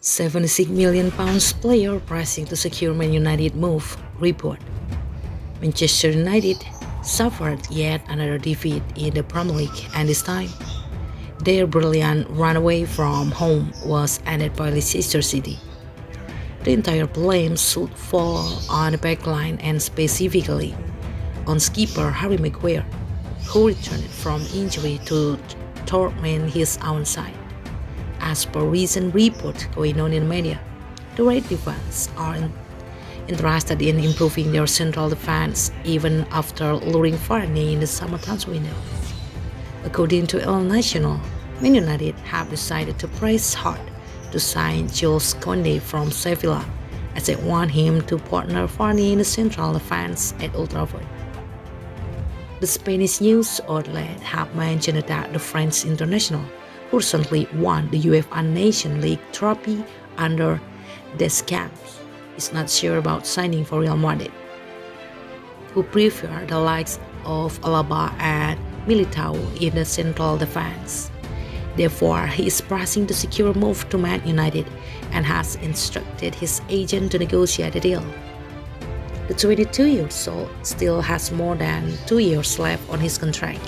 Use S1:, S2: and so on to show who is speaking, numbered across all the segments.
S1: 76 million pounds player pressing to secure Man United move, report. Manchester United suffered yet another defeat in the Premier League and this time their brilliant runaway from home was ended by Leicester City. The entire blame should fall on the backline and specifically on skipper Harry Maguire, who returned from injury to torment his own side. As per recent reports going on in the media, the Red Devils are interested in improving their central defense even after luring Varane in the summer transfer window. According to El Nacional, Man United have decided to press hard to sign Jules Kounde from Sevilla as they want him to partner Varane in the central defense at Old Trafford. The Spanish news outlet have mentioned that the French international, recently won the UEFA Nation League trophy under Deschamps, is not sure about signing for Real Madrid, who prefer the likes of Alaba and Militao in the central defense. Therefore, he is pressing to secure a move to Man United and has instructed his agent to negotiate a deal. The 22 years old still has more than two years left on his contract,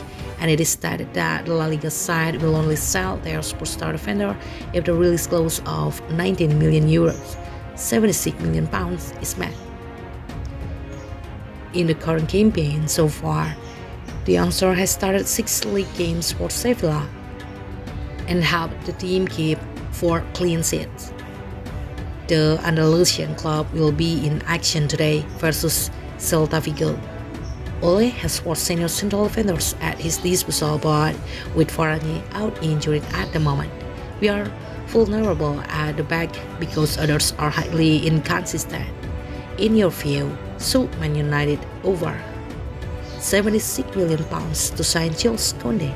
S1: and it is stated that the La Liga side will only sell their superstar defender if the release clause of 19 million euros, 76 million pounds, is met. In the current campaign so far, the youngster has started six league games for Sevilla and helped the team keep four clean sheets. The Andalusian club will be in action today versus Celta Vigo. Ole has four senior central defenders at his disposal, but with Varane out injured at the moment, we are vulnerable at the back because others are highly inconsistent. In your view, should Man United over 76 million pounds to sign Jules Koundé?